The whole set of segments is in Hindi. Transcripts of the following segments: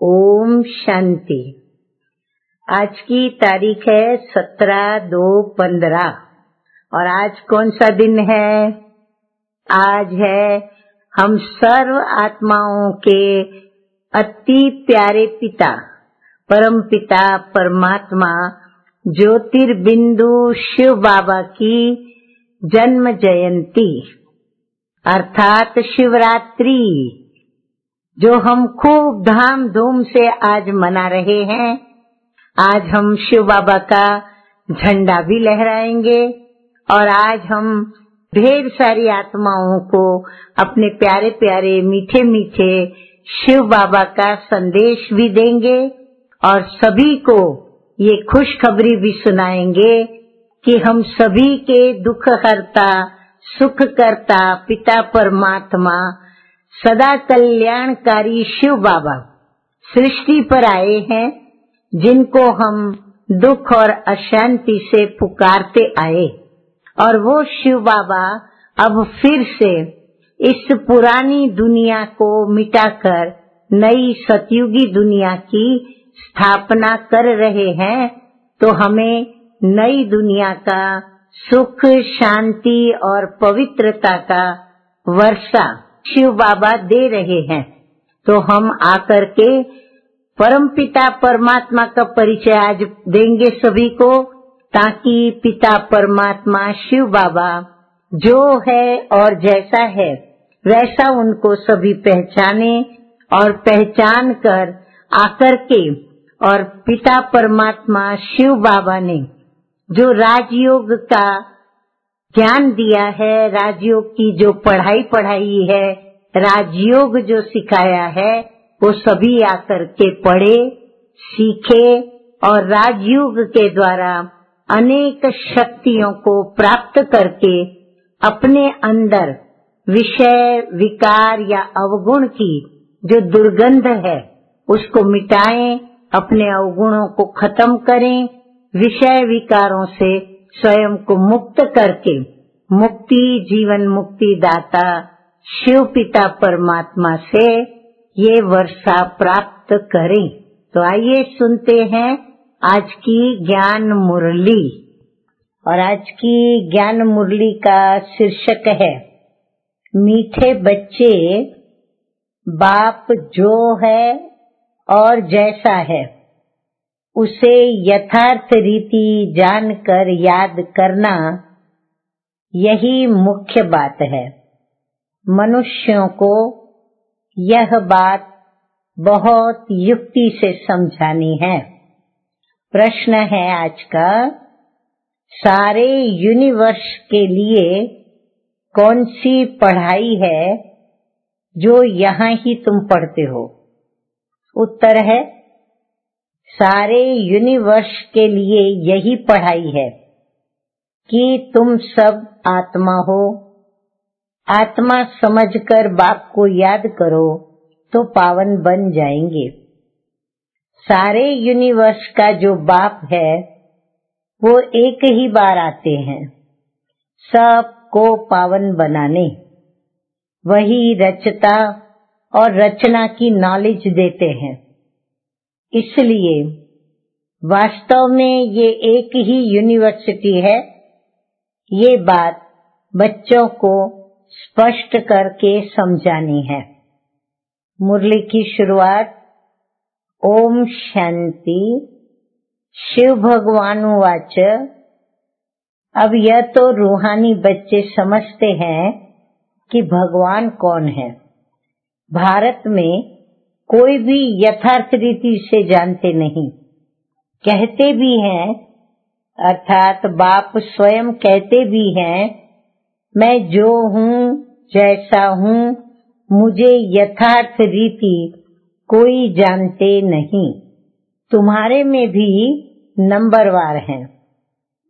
ओम शांति। आज की तारीख है सत्रह दो पंद्रह। और आज कौन सा दिन है? आज है हम सर्व आत्माओं के अति प्यारे पिता, परम पिता परमात्मा, ज्योतिर्बिंदु शिव बाबा की जन्म जयंती। अर्थात शिवरात्रि। जो हम खूब धाम धूम से आज मना रहे हैं, आज हम शिव बाबा का झंडा भी लहराएँगे और आज हम ढेर सारी आत्माओं को अपने प्यारे प्यारे मीठे मीठे शिव बाबा का संदेश भी देंगे और सभी को ये खुशखबरी भी सुनाएँगे कि हम सभी के दुख हरता, सुख करता पिता परमात्मा सदा कल्याणकारी शिव बाबा सृष्टि पर आए हैं, जिनको हम दुख और अशांति से पुकारते आए। और वो शिव बाबा अब फिर से इस पुरानी दुनिया को मिटाकर नई सतयुगी दुनिया की स्थापना कर रहे हैं तो हमें नई दुनिया का सुख, शांति और पवित्रता का वर्षा शिव बाबा दे रहे हैं। तो हम आकर के परम पिता परमात्मा का परिचय आज देंगे सभी को, ताकि पिता परमात्मा शिव बाबा जो है और जैसा है, वैसा उनको सभी पहचाने और पहचान कर आकर के और पिता परमात्मा शिव बाबा ने जो राजयोग का ज्ञान दिया है, राजयोग की जो पढ़ाई पढ़ाई है, राजयोग जो सिखाया है, वो सभी आकर के पढ़े, सीखे और राजयोग के द्वारा अनेक शक्तियों को प्राप्त करके अपने अंदर विषय, विकार या अवगुण की जो दुर्गंध है, उसको मिटाएँ, अपने अवगुणों को खत्म करें, विषय विकारों से स्वयं को मुक्त करके मुक्ति, जीवन मुक्ति दाता, शिव पिता परमात्मा से ये वर्षा प्राप्त करें। तो आइए सुनते हैं आज की ज्ञान मुरली। और आज की ज्ञान मुरली का शीर्षक है, मीठे बच्चे, बाप जो है और जैसा है। उसे यथार्थ रीति जानकर याद करना यही मुख्य बात है। मनुष्यों को यह बात बहुत युक्ति से समझानी है। प्रश्न है आज का, सारे यूनिवर्स के लिए कौन सी पढ़ाई है जो यहाँ ही तुम पढ़ते हो? उत्तर है सारे यूनिवर्स के लिए यही पढ़ाई है कि तुम सब आत्मा हो। आत्मा समझकर बाप को याद करो तो पावन बन जाएँगे। सारे यूनिवर्स का जो बाप है, वो एक ही बार आते हैं। सबको पावन बनाने। वही रचता और रचना की नॉलेज देते हैं। इसलिए वास्तव में ये एक ही यूनिवर्सिटी है। ये बात बच्चों को स्पष्ट करके समझानी है। मुरली की शुरुआत, ओम शांति, शिव भगवान वाच। अब यह तो रूहानी बच्चे समझते हैं कि भगवान कौन है। भारत में कोई भी यथार्थ रीति से जानते नहीं। कहते भी हैं, अर्थात बाप स्वयं कहते भी हैं, मैं जो हूँ, जैसा हूँ, मुझे यथार्थ रीति कोई जानते नहीं। तुम्हारे में भी नंबरवार हैं।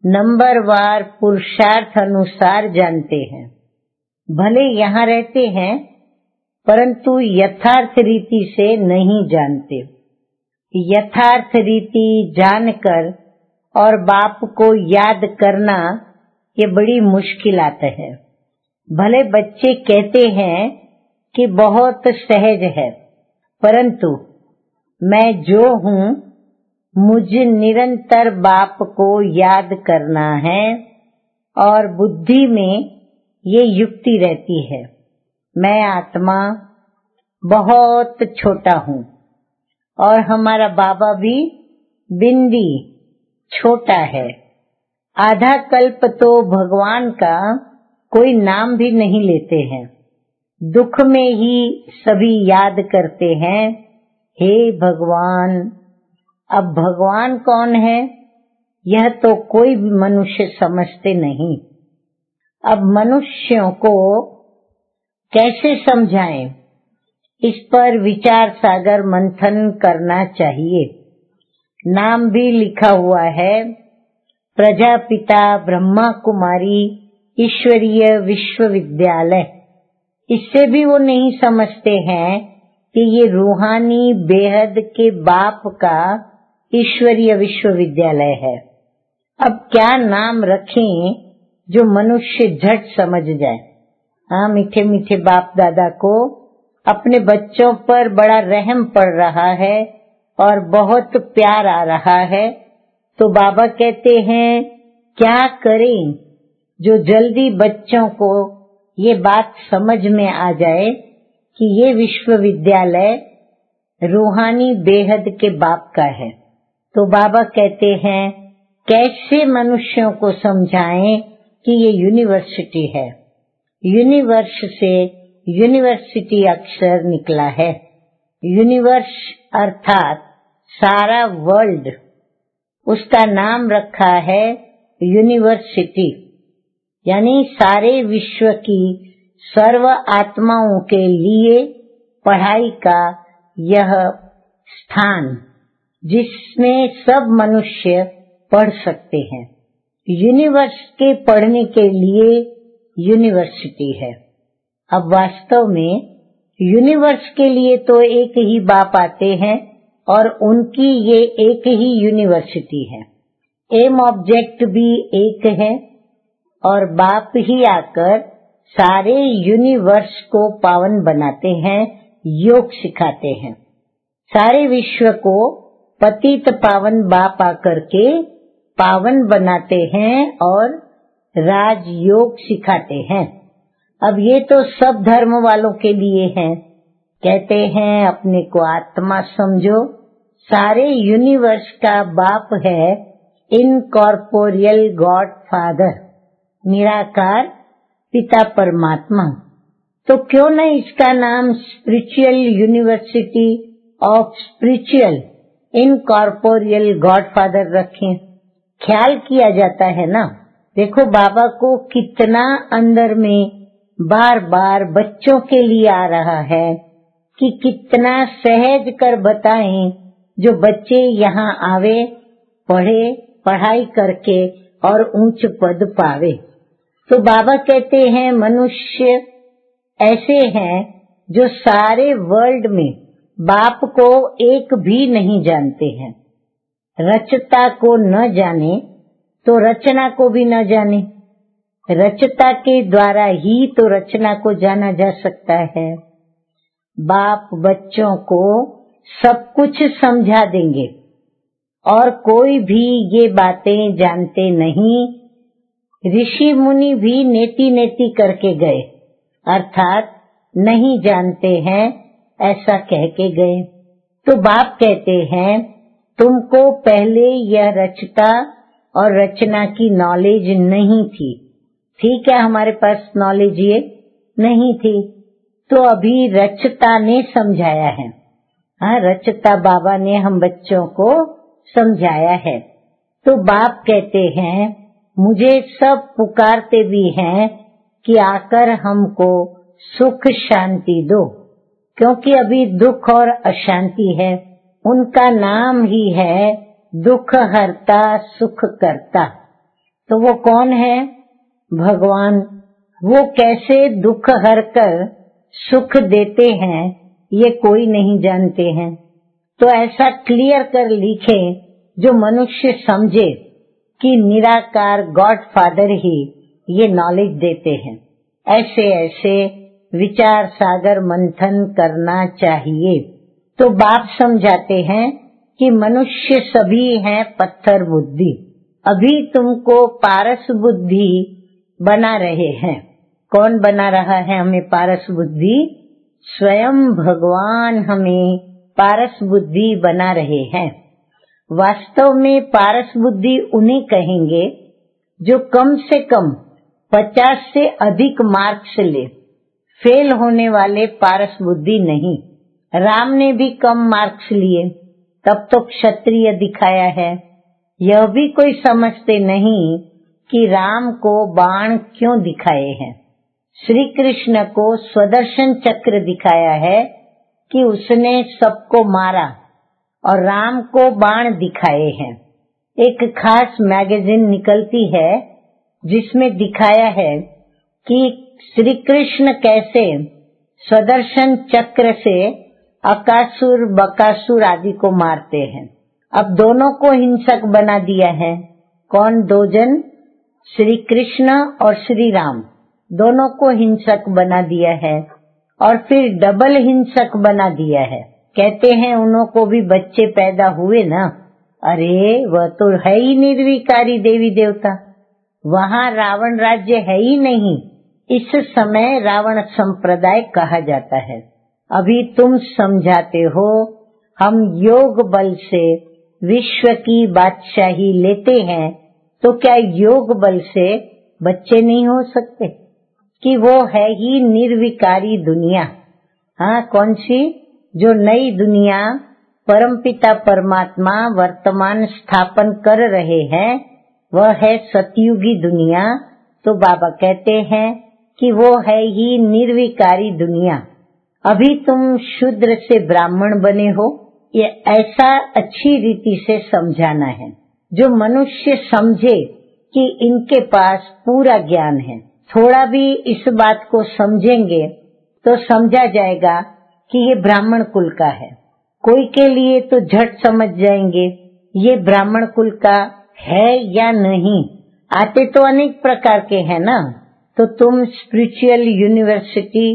नंबरवार पुरुषार्थ अनुसार जानते हैं। भले यहाँ रहते हैं परंतु यथार्थ रीति से नहीं जानते। यथार्थ रीति जानकर और बाप को याद करना ये बड़ी मुश्किल आता है। भले बच्चे कहते हैं कि बहुत सहज है, परंतु मैं जो हूँ, मुझे निरंतर बाप को याद करना है और बुद्धि में ये युक्ति रहती है। मैं आत्मा बहुत छोटा हूँ और हमारा बाबा भी बिंदी छोटा है। आधा कल्प तो भगवान का कोई नाम भी नहीं लेते हैं। दुख में ही सभी याद करते हैं, हे भगवान, अब भगवान कौन है? यह तो कोई भी मनुष्य समझते नहीं। अब मनुष्यों को कैसे समझाएँ? इस पर विचार सागर मंथन करना चाहिए। नाम भी लिखा हुआ है, प्रजापिता ब्रह्मा कुमारी ईश्वरीय विश्वविद्यालय। इससे भी वो नहीं समझते हैं कि ये रूहानी बेहद के बाप का ईश्वरीय विश्वविद्यालय है। अब क्या नाम रखें जो मनुष्य झट समझ जाए? हाँ मीठे मीठे बाप दादा को अपने बच्चों पर बड़ा रहम पड़ रहा है और बहुत प्यार आ रहा है। तो बाबा कहते हैं, क्या करें जो जल्दी बच्चों को ये बात समझ में आ जाए कि ये विश्वविद्यालय रूहानी बेहद के बाप का है? तो बाबा कहते हैं, कैसे मनुष्यों को समझाएँ कि ये यूनिवर्सिटी है? यूनिवर्स से यूनिवर्सिटी अक्षर निकला है। यूनिवर्स अर्थात सारा वर्ल्ड। उसका नाम रखा है यूनिवर्सिटी। यानी सारे विश्व की सर्व आत्माओं के लिए पढ़ाई का यह स्थान, जिसमें सब मनुष्य पढ़ सकते हैं। यूनिवर्स के पढ़ने के लिए यूनिवर्सिटी है। अब वास्तव में यूनिवर्स के लिए तो एक ही बाप आते हैं और उनकी ये एक ही यूनिवर्सिटी है। एम ऑब्जेक्ट भी एक है और बाप ही आकर सारे यूनिवर्स को पावन बनाते हैं, योग सिखाते हैं। सारे विश्व को पतित पावन बाप आकर के पावन बनाते हैं और राजयोग सिखाते हैं। अब ये तो सब धर्म वालों के लिए है। कहते हैं, अपने को आत्मा समझो। सारे यूनिवर्स का बाप है इनकॉर्पोरियल गॉड फादर निराकार पिता परमात्मा। तो क्यों न इसका नाम spiritual university of spiritual incorporeal God father रखें। ख्याल किया जाता है ना? देखो बाबा को कितना अंदर में बार बार बच्चों के लिए आ रहा है कि कितना सहज कर बताएँ जो बच्चे यहाँ आवे, पढ़े, पढ़ाई करके और ऊंच पद पावे। तो बाबा कहते हैं, मनुष्य ऐसे हैं जो सारे वर्ल्ड में बाप को एक भी नहीं जानते हैं। रचता को न जाने तो रचना को भी न जाने। रचता के द्वारा ही तो रचना को जाना जा सकता है। बाप बच्चों को सब कुछ समझा देंगे और कोई भी ये बातें जानते नहीं। ऋषि मुनि भी नेति नेति करके गए, अर्थात नहीं जानते हैं, ऐसा कह के गए। तो बाप कहते हैं, तुमको पहले यह रचता और रचना की नॉलेज नहीं थी। ठीक है, हमारे पास नॉलेज ये नहीं थी। तो अभी रचता ने समझाया है। हाँ रचता बाबा ने हम बच्चों को समझाया है। तो बाप कहते हैं, मुझे सब पुकारते भी हैं कि आकर हमको सुख शांति दो, क्योंकि अभी दुख और अशांति है। उनका नाम ही है दुख हरता, सुख करता। तो वो कौन है? भगवान। वो कैसे दुख हर कर, सुख देते हैं, ये कोई नहीं जानते हैं। तो ऐसा क्लियर कर लिखे, जो मनुष्य समझे, कि निराकार गॉड फादर ही ये नॉलेज देते हैं। ऐसे ऐसे विचार सागर मंथन करना चाहिए। तो बाप समझाते हैं कि मनुष्य सभी हैं पत्थर बुद्धि। अभी तुमको पारस बुद्धि बना रहे हैं। कौन बना रहा है हमें पारस बुद्धि? स्वयं भगवान हमें पारस बुद्धि बना रहे हैं। वास्तव में पारस बुद्धि उन्हें कहेंगे जो कम से कम पचास से अधिक मार्क्स ले। फेल होने वाले पारस बुद्धि नहीं। राम ने भी कम मार्क्स लिए। तब तो क्षत्रिय दिखाया है। यह भी कोई समझते नहीं कि राम को बाण क्यों दिखाए हैं। श्री कृष्ण को स्वदर्शन चक्र दिखाया है कि उसने सबको मारा और राम को बाण दिखाए हैं। एक खास मैगजीन निकलती है जिसमें दिखाया है कि श्री कृष्ण कैसे स्वदर्शन चक्र से अकासुर, बकासुर आदि को मारते हैं। अब दोनों को हिंसक बना दिया है। कौन दो जन? श्री कृष्ण और श्री राम। दोनों को हिंसक बना दिया है और फिर डबल हिंसक बना दिया है। कहते हैं उन्हों को भी बच्चे पैदा हुए ना? अरे, वह तो है ही निर्विकारी देवी देवता। वहाँ रावण राज्य है ही नहीं। इस समय रावण संप्रदाय कहा जाता है। अभी तुम समझाते हो। हम योग बल से विश्व की बादशाही लेते हैं तो क्या योग बल से बच्चे नहीं हो सकते? कि वो है ही निर्विकारी दुनिया। हाँ कौन सी? जो नई दुनिया परमपिता परमात्मा वर्तमान स्थापन कर रहे हैं, वह है सतयुगी दुनिया। तो बाबा कहते हैं कि वो है ही निर्विकारी दुनिया। अभी तुम शूद्र से ब्राह्मण बने हो, ये ऐसा अच्छी रीति से समझाना है। जो मनुष्य समझे कि इनके पास पूरा ज्ञान है, थोड़ा भी इस बात को समझेंगे तो समझा जाएगा कि ये ब्राह्मण कुल का है। कोई के लिए तो झट समझ जाएँगे, ये ब्राह्मण कुल का है या नहीं। आते तो अनेक प्रकार के हैं ना। तो तुम spiritual university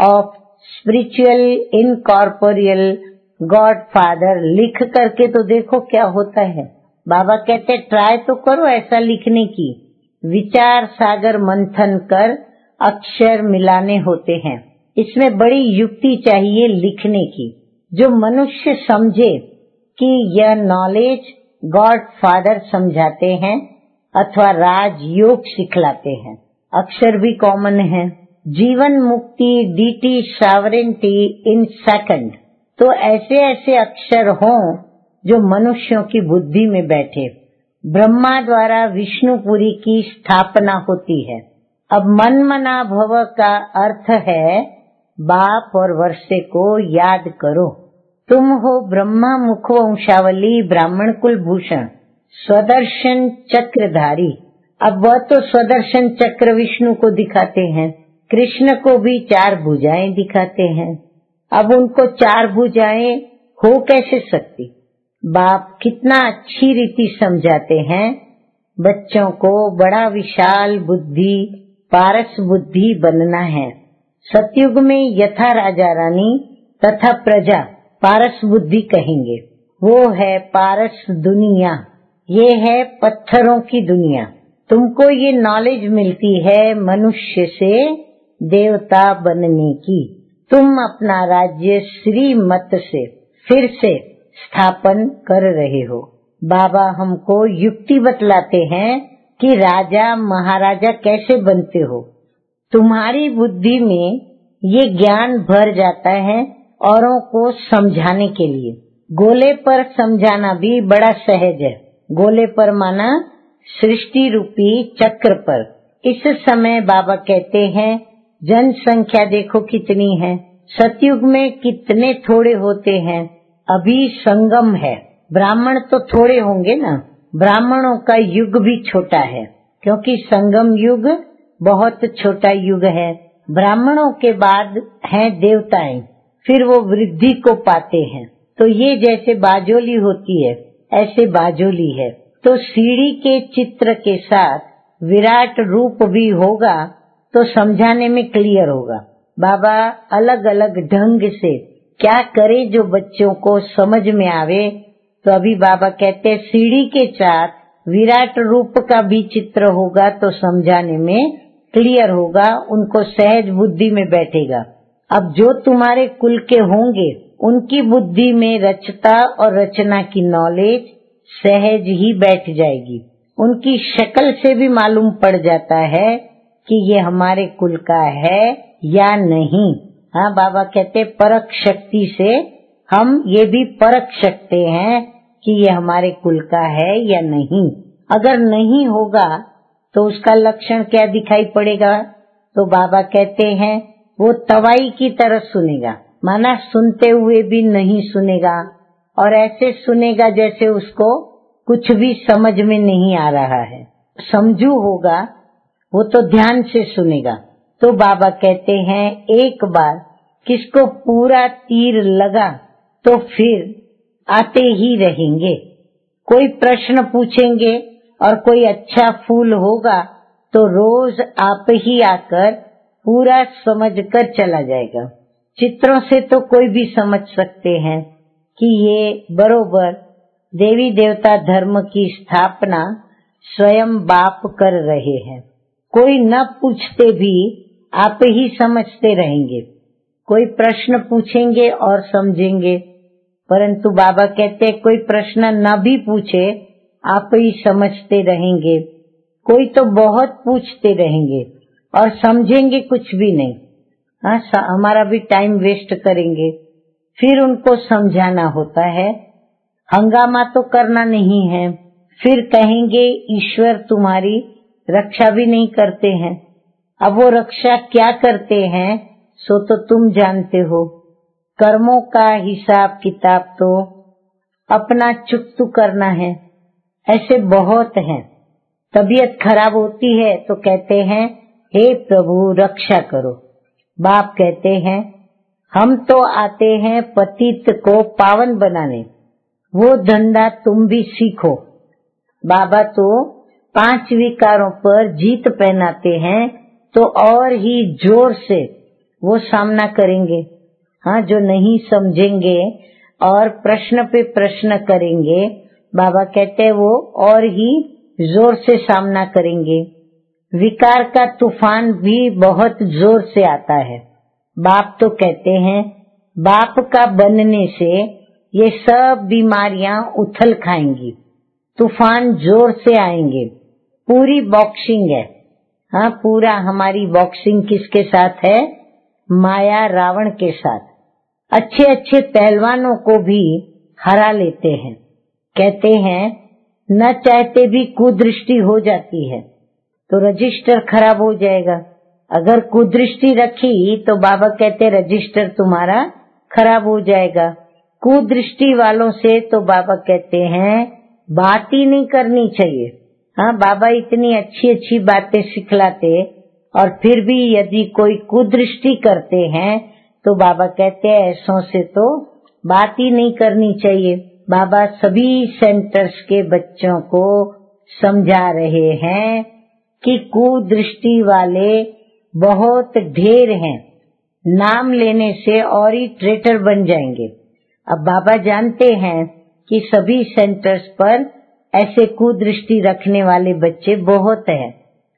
of spiritual incorporeal God father लिख करके तो देखो क्या होता है। बाबा कहते ट्राई तो करो ऐसा लिखने की। विचार सागर मंथन कर अक्षर मिलाने होते हैं। इसमें बड़ी युक्ति चाहिए लिखने की, जो मनुष्य समझे कि यह नॉलेज गॉड फादर समझाते हैं अथवा राज योग सिखलाते हैं। अक्षर भी कॉमन है। जीवन मुक्ति D deity sovereignty in second तो ऐसे ऐसे अक्षर हों जो मनुष्यों की बुद्धि में बैठे। ब्रह्मा द्वारा विष्णुपुरी की स्थापना होती है। अब मन मना भव का अर्थ है, बाप और वर्षे को याद करो। तुम हो ब्रह्मा मुख वंशावली ब्राह्मण कुल भूषण स्वदर्शन चक्रधारी। अब वह तो स्वदर्शन चक्र विष्णु को दिखाते हैं। कृष्ण को भी चार भुजाएँ दिखाते हैं। अब उनको चार भुजाएँ हो कैसे सकती? बाप कितना अच्छी रीति समझाते हैं। बच्चों को बड़ा विशाल बुद्धि, पारस बुद्धि बनना है। सतयुग में यथा राजा रानी तथा प्रजा पारस बुद्धि कहेंगे। वो है पारस दुनिया, ये है पत्थरों की दुनिया। तुमको ये नॉलेज मिलती है मनुष्य से देवता बनने की। तुम अपना राज्य श्री मत से फिर से स्थापन कर रहे हो। बाबा हमको युक्ति बतलाते हैं कि राजा महाराजा कैसे बनते हो। तुम्हारी बुद्धि में ये ज्ञान भर जाता है औरों को समझाने के लिए। गोले पर समझाना भी बड़ा सहज है। गोले पर माना सृष्टि रूपी चक्र पर। इस समय बाबा कहते हैं जनसंख्या देखो कितनी है। सतयुग में कितने थोड़े होते हैं, अभी संगम है। ब्राह्मण तो थोड़े होंगे ना। ब्राह्मणों का युग भी छोटा है, क्योंकि संगम युग बहुत छोटा युग है। ब्राह्मणों के बाद हैं देवताएँ, फिर वो वृद्धि को पाते हैं। तो ये जैसे बाजोली होती है, ऐसे बाजोली है। तो सीढ़ी के चित्र के साथ विराट रूप भी होगा तो समझाने में क्लियर होगा। बाबा अलग अलग ढंग से क्या करे जो बच्चों को समझ में आवे? तो अभी बाबा कहते हैं, सीढ़ी के साथ विराट रूप का भी चित्र होगा तो समझाने में क्लियर होगा, उनको सहज बुद्धि में बैठेगा। अब जो तुम्हारे कुल के होंगे, उनकी बुद्धि में रचता और रचना की नॉलेज सहज ही बैठ जाएगी। उनकी शक्ल से भी मालूम पड़ जाता है कि ये हमारे कुल का है या नहीं। हाँ बाबा कहते परख शक्ति से हम ये भी परख सकते हैं कि ये हमारे कुल का है या नहीं। अगर नहीं होगा तो उसका लक्षण क्या दिखाई पड़ेगा? तो बाबा कहते हैं, वो तवाई की तरह सुनेगा। माना सुनते हुए भी नहीं सुनेगा, और ऐसे सुनेगा जैसे उसको कुछ भी समझ में नहीं आ रहा है। समझू होगा वो तो ध्यान से सुनेगा। तो बाबा कहते हैं, एक बार किसको पूरा तीर लगा तो फिर आते ही रहेंगे। कोई प्रश्न पूछेंगे और कोई अच्छा फूल होगा तो रोज आप ही आकर पूरा समझ कर चला जाएगा। चित्रों से तो कोई भी समझ सकते हैं कि ये बरोबर देवी देवता धर्म की स्थापना स्वयं बाप कर रहे हैं। कोई न पूछते भी आप ही समझते रहेंगे। कोई प्रश्न पूछेंगे और समझेंगे, परंतु बाबा कहते कोई प्रश्न न भी पूछे, आप ही समझते रहेंगे। कोई तो बहुत पूछते रहेंगे और समझेंगे कुछ भी नहीं। हाँ हमारा भी टाइम वेस्ट करेंगे। फिर उनको समझाना होता है, हंगामा तो करना नहीं है। फिर कहेंगे, ईश्वर तुम्हारी रक्षा भी नहीं करते हैं। अब वो रक्षा क्या करते हैं, सो तो तुम जानते हो। कर्मों का हिसाब किताब तो अपना चुकतू करना है। ऐसे बहुत हैं। तबीयत खराब होती है तो कहते हैं, हे प्रभु, रक्षा करो। बाप कहते हैं, हम तो आते हैं पतित को पावन बनाने। वो धंधा तुम भी सीखो। बाबा तो पाँच विकारों पर जीत पहनाते हैं तो और ही ज़ोर से वो सामना करेंगे। हाँ जो नहीं समझेंगे और प्रश्न पे प्रश्न करेंगे, बाबा कहते हैं वो और ही ज़ोर से सामना करेंगे। विकार का तूफ़ान भी बहुत ज़ोर से आता है। बाप तो कहते हैं, बाप का बनने से ये सब बीमारियाँ उथल खाएँगी, तूफ़ान ज़ोर से आएँगे। पूरी बॉक्सिंग है। हाँ पूरा हमारी बॉक्सिंग किसके साथ है? माया रावण के साथ। अच्छे अच्छे पहलवानों को भी हरा लेते हैं। कहते हैं, न चाहते भी कुदृष्टि हो जाती है तो रजिस्टर खराब हो जाएगा। अगर कुदृष्टि रखी तो बाबा कहते, रजिस्टर तुम्हारा खराब हो जाएगा। कुदृष्टि वालों से तो बाबा कहते हैं, बात ही नहीं करनी चाहिए। हाँ बाबा इतनी अच्छी अच्छी बातें सिखलाते और फिर भी यदि कोई कुदृष्टि करते हैं तो बाबा कहते हैं, ऐसों से तो बात ही नहीं करनी चाहिए। बाबा सभी सेंटर्स के बच्चों को समझा रहे हैं कि कुदृष्टि वाले बहुत ढेर हैं। नाम लेने से और ही ट्रेटर बन जाएँगे। अब बाबा जानते हैं कि सभी सेंटर्स पर ऐसे कुदृष्टि रखने वाले बच्चे बहुत हैं।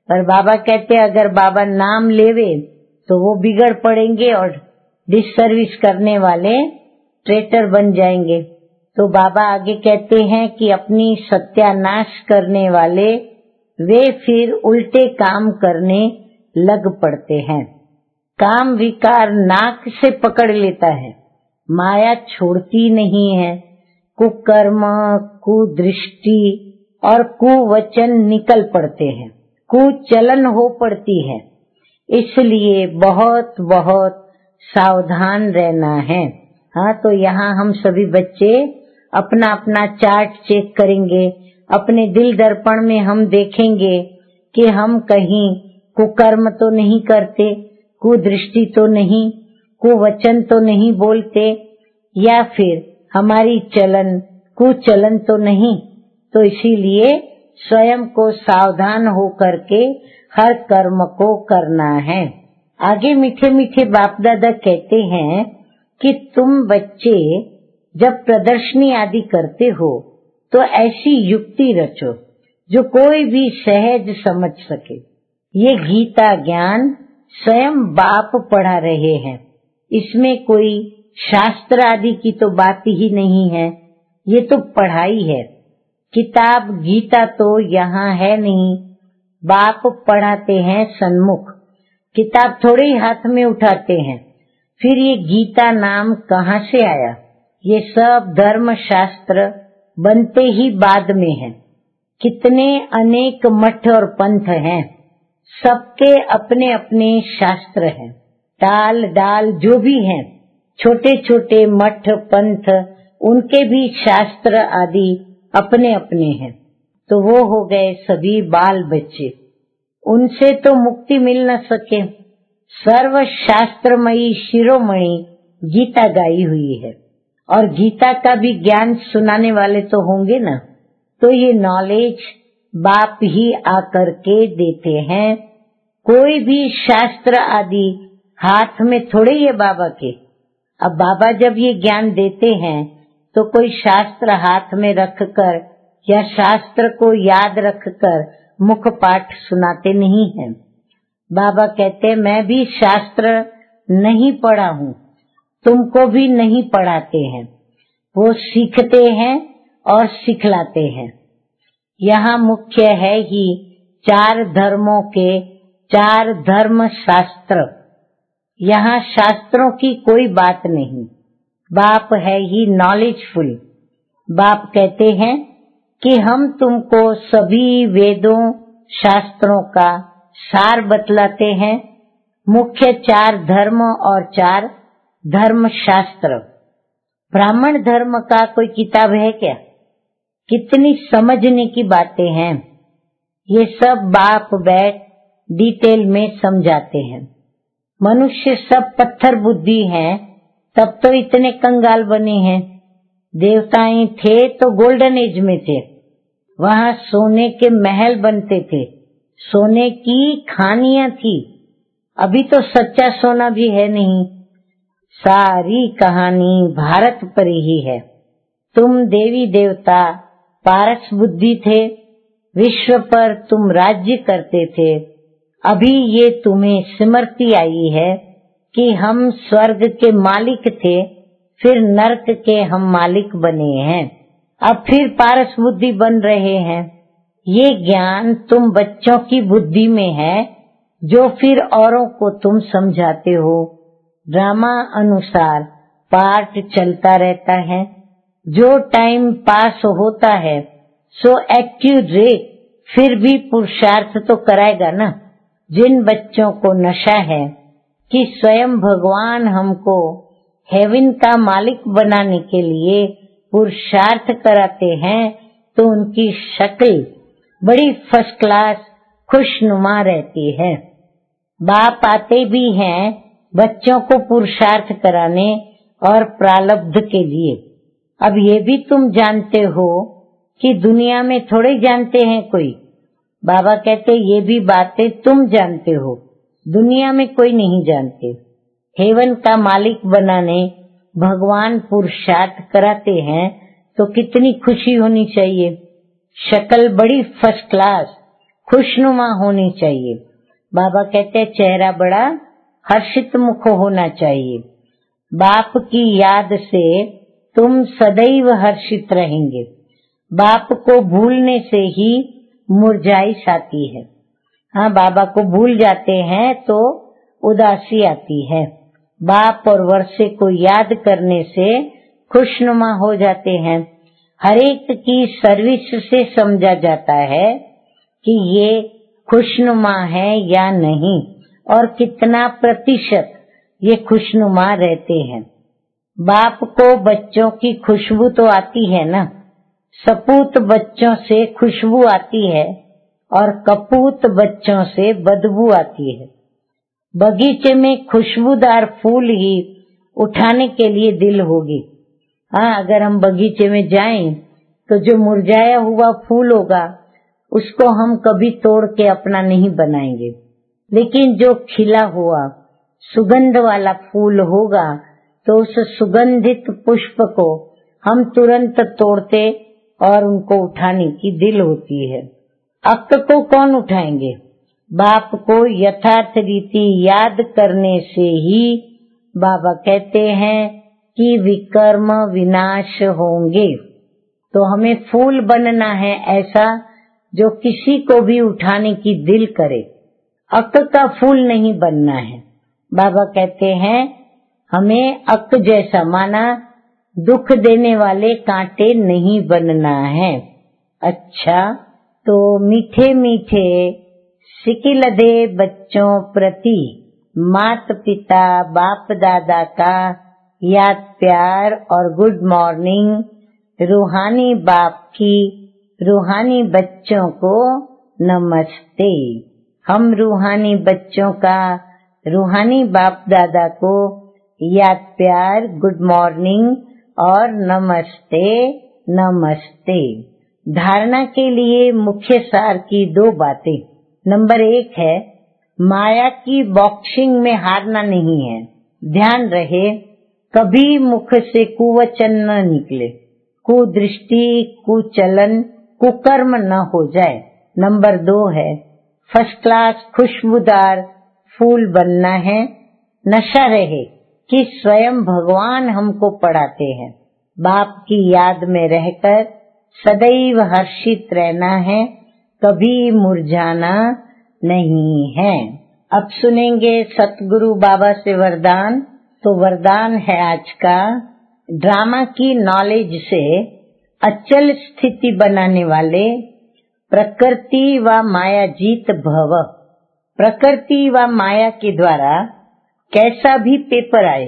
पर बाबा कहते हैं, अगर बाबा नाम लेवे तो वो बिगड़ पड़ेंगे और डिसर्विस करने वाले ट्रेटर बन जाएँगे। तो बाबा आगे कहते हैं कि अपनी सत्यानाश करने वाले, वे फिर उल्टे काम करने लग पड़ते हैं। काम विकार नाक से पकड़ लेता है। माया छोड़ती नहीं है। कुकर्म, कुदृष्टि और कुवचन निकल पड़ते हैं। कुचलन हो पड़ती है। इसलिए बहुत बहुत सावधान रहना है। हाँ तो यहाँ हम सभी बच्चे अपना अपना चार्ट चेक करेंगे। अपने दिल दर्पण में हम देखेंगे कि हम कहीं कुकर्म तो नहीं करते, कुदृष्टि तो नहीं, कुवचन तो नहीं बोलते, या फिर हमारी चलन, कुचलन तो नहीं तो इसीलिए स्वयं को सावधान हो करके हर कर्म को करना है। आगे मीठे मीठे बाप दादा कहते हैं कि तुम बच्चे जब प्रदर्शनी आदि करते हो तो ऐसी युक्ति रचो, जो कोई भी सहज समझ सके। ये गीता ज्ञान स्वयं बाप पढ़ा रहे हैं। इसमें कोई शास्त्र आदि की तो बात ही नहीं है, ये तो पढ़ाई है। किताब, गीता तो यहाँ है नहीं। बाप पढ़ाते हैं सन्मुख। किताब थोड़े ही हाथ में उठाते हैं। फिर ये गीता नाम कहाँ से आया? ये सब धर्म शास्त्र बनते ही बाद में है। कितने अनेक मठ और पंथ हैं। सबके अपने अपने शास्त्र हैं। ताल डाल जो भी हैं। छोटे छोटे मठ, पंथ, उनके भी शास्त्र आदि अपने अपने हैं। तो वो हो गए सभी बाल बच्चे उनसे तो मुक्ति मिल न सके। सर्व शास्त्रमयी शिरोमणि गीता गाई हुई है। और गीता का भी ज्ञान सुनाने वाले तो होंगे ना। तो ये नॉलेज बाप ही आकर के देते हैं। कोई भी शास्त्र आदि हाथ में थोड़े ये बाबा के। अब बाबा जब ये ज्ञान देते हैं तो कोई शास्त्र हाथ में रखकर या शास्त्र को याद रखकर मुख पाठ सुनाते नहीं है। बाबा कहते, मैं भी शास्त्र नहीं पढ़ा हूँ, तुमको भी नहीं पढ़ाते हैं। वो सीखते हैं और सिखलाते हैं। यहाँ मुख्य है ही चार धर्मों के चार धर्म शास्त्र यहाँ शास्त्रों की कोई बात नहीं। बाप है ही नॉलेजफुल बाप कहते हैं कि हम तुमको सभी वेदों, शास्त्रों का सार बतलाते हैं। मुख्य चार धर्म और चार धर्म शास्त्र ब्राह्मण धर्म का कोई किताब है क्या? कितनी समझने की बातें हैं। ये सब बाप बैठ डिटेल में समझाते हैं। मनुष्य सब पत्थर बुद्धि हैं, तब तो इतने कंगाल बने हैं। देवताएँ थे तो गोल्डन एज में थे। वहाँ सोने के महल बनते थे। सोने की खानिया थी। अभी तो सच्चा सोना भी है नहीं। सारी कहानी भारत पर ही है। तुम देवी देवता, पारस बुद्धि थे। विश्व पर तुम राज्य करते थे। अभी ये तुम्हें स्मृति आई है कि हम स्वर्ग के मालिक थे, फिर नरक के हम मालिक बने हैं। अब फिर पारस बुद्धि बन रहे हैं। ये ज्ञान तुम बच्चों की बुद्धि में है, जो फिर औरों को तुम समझाते हो। ड्रामा अनुसार पार्ट चलता रहता है। जो टाइम पास होता है, सो एक्यूरेट, फिर भी पुरुषार्थ तो कराएगा ना? जिन बच्चों को नशा है कि स्वयं भगवान हमको हेवन का मालिक बनाने के लिए पुरुषार्थ कराते हैं तो उनकी शक्ल बड़ी फ़र्स्ट क्लास खुशनुमा रहती है। बाप आते भी हैं बच्चों को पुरुषार्थ कराने और प्रालब्ध के लिए। अब ये भी तुम जानते हो कि दुनिया में थोड़े जानते हैं कोई। बाबा कहते, ये भी बातें तुम जानते हो। दुनिया में कोई नहीं जानते। हेवन का मालिक बनाने, भगवान पुरुषार्थ कराते हैं तो कितनी खुशी होनी चाहिए। शक्ल बड़ी फ़र्स्ट क्लास खुशनुमा होनी चाहिए। बाबा कहते, चेहरा बड़ा हर्षित मुख होना चाहिए। बाप की याद से तुम सदैव हर्षित रहेंगे। बाप को भूलने से ही मुरझाइश आती है। हाँ बाबा को भूल जाते हैं तो उदासी आती है। बाप और वर्षे को याद करने से खुशनुमा हो जाते हैं। हरेक की सर्विस से समझा जाता है कि ये खुशनुमा है या नहीं, और कितना प्रतिशत ये खुशनुमा रहते हैं। बाप को बच्चों की खुशबू तो आती है ना। सपूत बच्चों से खुशबू आती है और कपूत बच्चों से बदबू आती है। बगीचे में खुशबूदार फूल ही उठाने के लिए दिल होगी। हाँ अगर हम बगीचे में जाएँ तो जो मुरझाया हुआ फूल होगा, उसको हम कभी तोड़ के अपना नहीं बनाएँगे। लेकिन जो खिला हुआ, सुगंध वाला फूल होगा तो उस सुगंधित पुष्प को हम तुरंत तोड़ते और उनको उठाने की दिल होती है। अक्त को कौन उठाएँगे? बाप को यथार्थ रीति याद करने से ही बाबा कहते हैं कि विकर्म विनाश होंगे। तो हमें फूल बनना है ऐसा जो किसी को भी उठाने की दिल करे। अक का फूल नहीं बनना है। बाबा कहते हैं, हमें अक जैसा माना दुख देने वाले कांटे नहीं बनना है। अच्छा तो मीठे मीठे सिकिल दे बच्चों प्रति मात पिता बाप दादा का याद प्यार और गुड मॉर्निंग, रूहानी बाप की रूहानी बच्चों को नमस्ते। हम रूहानी बच्चों का रूहानी बाप दादा को याद प्यार, गुड मॉर्निंग और नमस्ते नमस्ते। धारणा के लिए मुख्य सार की दो बातें। नंबर एक है, माया की बॉक्सिंग में हारना नहीं है। ध्यान रहे, कभी मुख से कुवचन न निकले। कुदृष्टि, कुचलन, कुकर्म न हो जाए। नंबर दो है फ़र्स्ट क्लास खुशबूदार, फूल बनना है। नशा रहे। कि स्वयं भगवान हमको पढ़ाते हैं। बाप की याद में रहकर सदैव हर्षित रहना है, कभी मुरझाना नहीं है। अब सुनेंगे सतगुरु बाबा से वरदान तो वरदान है आज का ड्रामा की नॉलेज से अचल स्थिति बनाने वाले प्रकृति व माया जीत भव। प्रकृति व माया के द्वारा कैसा भी पेपर आए,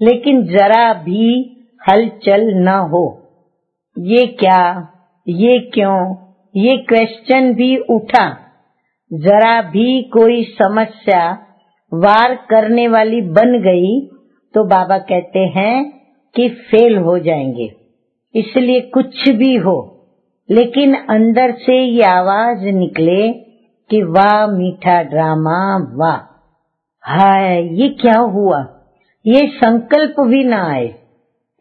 लेकिन जरा भी हलचल न हो। ये क्या, ये क्यों, ये क्वेश्चन भी उठा। जरा भी कोई समस्या वार करने वाली बन गई तो बाबा कहते हैं कि फेल हो जाएँगे। इसलिए कुछ भी हो, लेकिन अंदर से ये आवाज़ निकले कि वाह मीठा ड्रामा, वाह। हाय, ये क्या हुआ? ये संकल्प भी ना आए।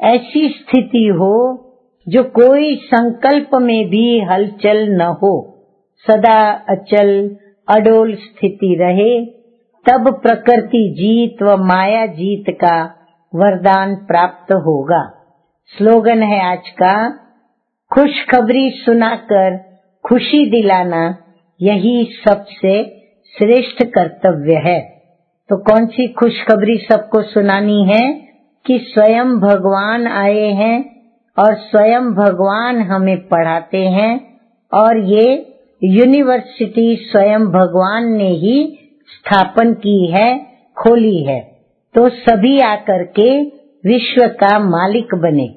ऐसी स्थिति हो जो कोई संकल्प में भी हलचल न हो। सदा अचल, अडोल स्थिति रहे, तब प्रकृति जीत व माया जीत का वरदान प्राप्त होगा। स्लोगन है आज का, खुशखबरी सुनाकर खुशी दिलाना यही सबसे श्रेष्ठ कर्तव्य है। तो कौन सी खुशखबरी सबको सुनानी है कि स्वयं भगवान आए हैं और स्वयं भगवान हमें पढ़ाते हैं और ये यूनिवर्सिटी स्वयं भगवान ने ही स्थापन की है, खोली है। तो सभी आकर के विश्व का मालिक बने,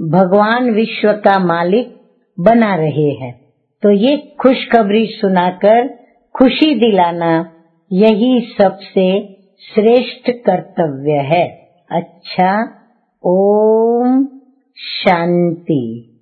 भगवान विश्व का मालिक बना रहे हैं। तो ये खुशखबरी सुनाकर खुशी दिलाना यही सबसे श्रेष्ठ कर्तव्य है। अच्छा ओम शांति।